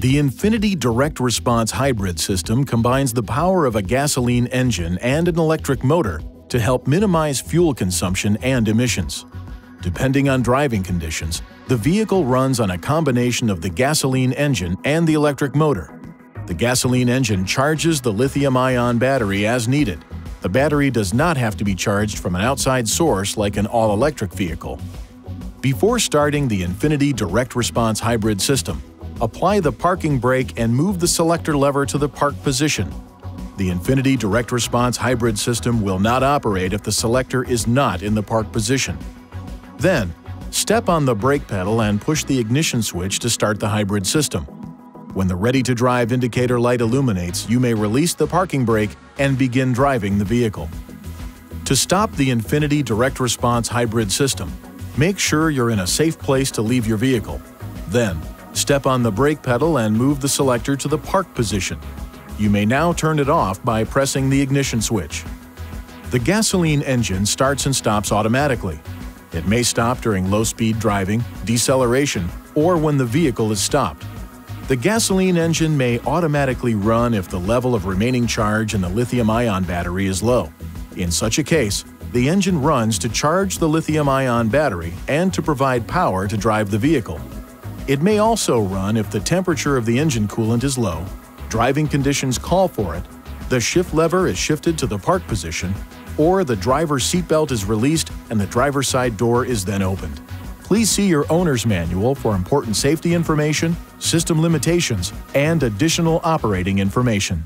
The Infiniti Direct Response Hybrid system combines the power of a gasoline engine and an electric motor to help minimize fuel consumption and emissions. Depending on driving conditions, the vehicle runs on a combination of the gasoline engine and the electric motor. The gasoline engine charges the lithium-ion battery as needed. The battery does not have to be charged from an outside source like an all-electric vehicle. Before starting the Infiniti Direct Response Hybrid system, apply the parking brake and move the selector lever to the park position. The Infiniti Direct Response Hybrid system will not operate if the selector is not in the park position. Then, step on the brake pedal and push the ignition switch to start the hybrid system. When the ready-to-drive indicator light illuminates, you may release the parking brake and begin driving the vehicle. To stop the Infiniti Direct Response hybrid system, make sure you're in a safe place to leave your vehicle. Then, step on the brake pedal and move the selector to the park position. You may now turn it off by pressing the ignition switch. The gasoline engine starts and stops automatically. It may stop during low-speed driving, deceleration, or when the vehicle is stopped. The gasoline engine may automatically run if the level of remaining charge in the lithium-ion battery is low. In such a case, the engine runs to charge the lithium-ion battery and to provide power to drive the vehicle. It may also run if the temperature of the engine coolant is low, driving conditions call for it, the shift lever is shifted to the park position, or the driver's seatbelt is released and the driver's side door is then opened. Please see your owner's manual for important safety information, system limitations, and additional operating information.